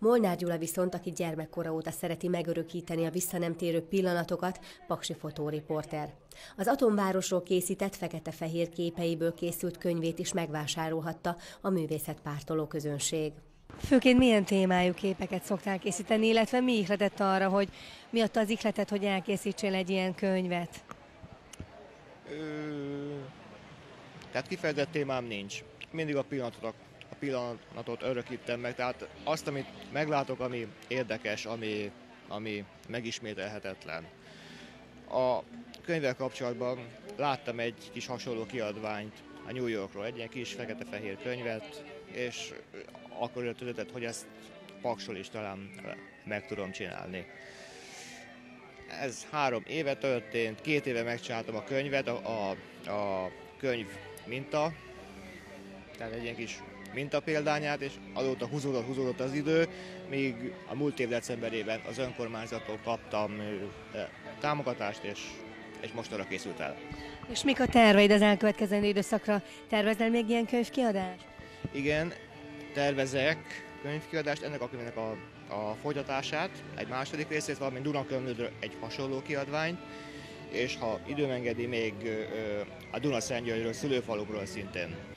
Molnár Gyula viszont, aki gyermekkora óta szereti megörökíteni a visszanemtérő pillanatokat, paksi fotóriporter. Az atomvárosról készített fekete-fehér képeiből készült könyvét is megvásárolhatta a művészetpártoló közönség. Főként milyen témájú képeket szoktál készíteni, illetve mi ihletett arra, hogy mi adta az ihletet, hogy elkészítsél egy ilyen könyvet? Ö, tehát kifejezett témám nincs. Mindig a pillanatot, a pillanatot örökítem meg, tehát azt, amit meglátok, ami érdekes, ami, ami megismételhetetlen. A könyvvel kapcsolatban láttam egy kis hasonló kiadványt a New Yorkról, egy ilyen kis fekete-fehér könyvet, és akkor ötletet, hogy ezt paksol is talán meg tudom csinálni. Ez három éve történt, két éve megcsináltam a könyvet, a, a, a könyv minta, tehát egy ilyen kis mintapéldányát, és azóta húzódott, húzódott az idő, míg a múlt év decemberében az önkormányzattól kaptam támogatást, és, és most arra készült el. És mik a terveid az elkövetkezendő időszakra? Tervezel még ilyen könyvkiadást? Igen, tervezek könyvkiadást, ennek a könyvnek a, a folytatását, egy második részét, valamint Dunakömlődről egy hasonló kiadvány, és ha időm engedi, még a Dunaszentgyörgyről, szülőfalukról szintén.